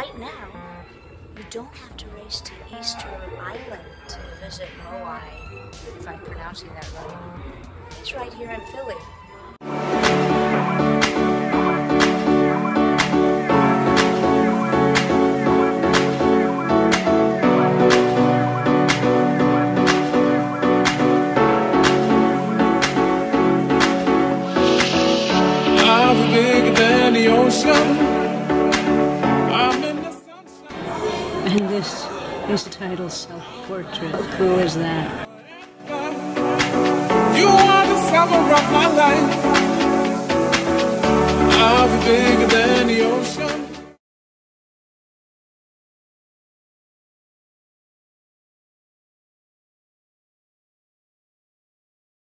Right now, you don't have to race to Easter Island to visit Moai, if I'm pronouncing that right. It's right here in Philly. Bigger than the ocean And this is titled Self Portrait. Who is that? You are the summer of my life.